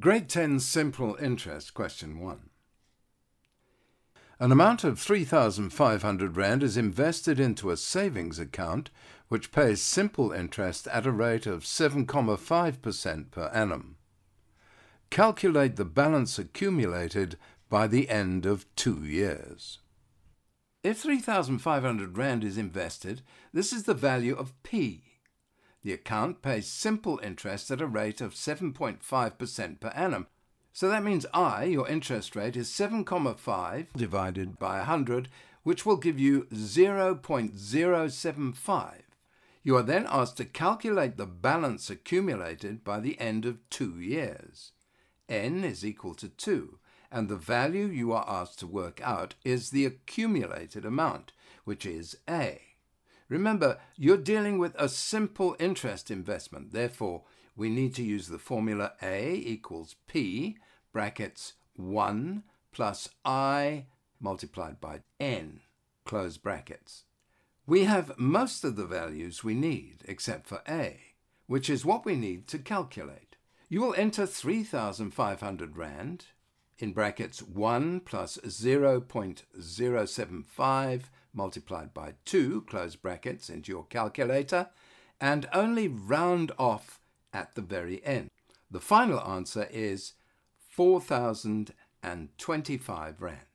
Grade 10 Simple Interest Question 1. An amount of 3,500 Rand is invested into a savings account which pays simple interest at a rate of 7.5% per annum. Calculate the balance accumulated by the end of two years. If 3,500 Rand is invested, this is the value of P the account pays simple interest at a rate of 7.5% per annum. So that means I, your interest rate, is 7,5 divided by 100, which will give you 0.075. You are then asked to calculate the balance accumulated by the end of two years. n is equal to 2, and the value you are asked to work out is the accumulated amount, which is A. Remember, you're dealing with a simple interest investment. Therefore, we need to use the formula A equals P, brackets 1 plus I multiplied by N, close brackets. We have most of the values we need, except for A, which is what we need to calculate. You will enter 3,500 Rand, in brackets 1 plus 0.075 multiplied by 2, close brackets, into your calculator, and only round off at the very end. The final answer is 4,025 Rand.